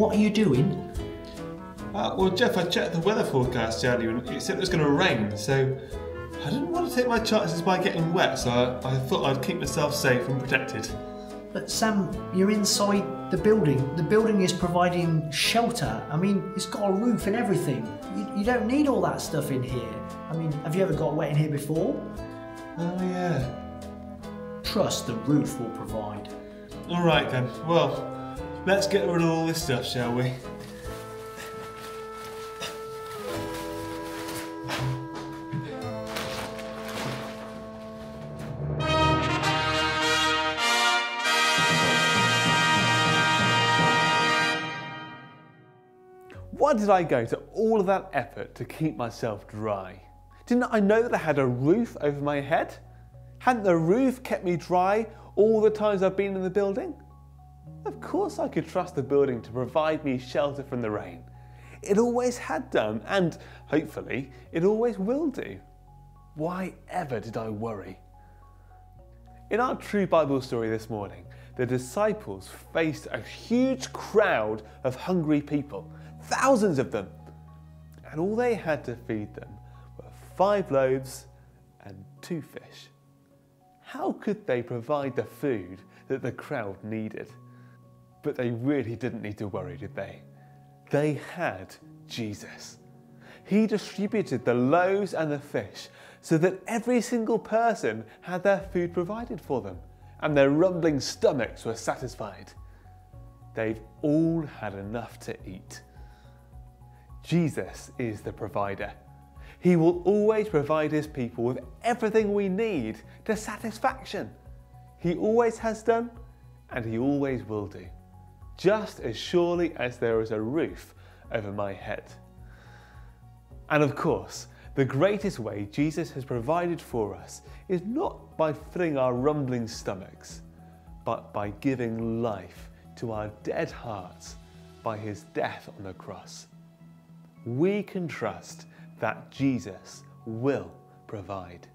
what are you doing? Uh, well, Jeff, I checked the weather forecast earlier and it said it was going to rain, so I didn't want to take my chances by getting wet, so I, I thought I'd keep myself safe and protected. But Sam, you're inside the building. The building is providing shelter. I mean, it's got a roof and everything. You, you don't need all that stuff in here. I mean, have you ever got wet in here before? Oh, yeah. Trust the roof will provide. All right then. Well, let's get rid of all this stuff, shall we? Why did I go to all of that effort to keep myself dry? Didn't I know that I had a roof over my head? Hadn't the roof kept me dry all the times I've been in the building? Of course I could trust the building to provide me shelter from the rain. It always had done, and hopefully it always will do. Why ever did I worry? In our true Bible story this morning, the disciples faced a huge crowd of hungry people, thousands of them, and all they had to feed them were five loaves and two fish. How could they provide the food that the crowd needed? But they really didn't need to worry, did they? They had Jesus. He distributed the loaves and the fish so that every single person had their food provided for them and their rumbling stomachs were satisfied. They've all had enough to eat. Jesus is the provider. He will always provide his people with everything we need to satisfaction. He always has done and he always will do, just as surely as there is a roof over my head. And of course, the greatest way Jesus has provided for us is not by filling our rumbling stomachs, but by giving life to our dead hearts by his death on the cross. We can trust that Jesus will provide.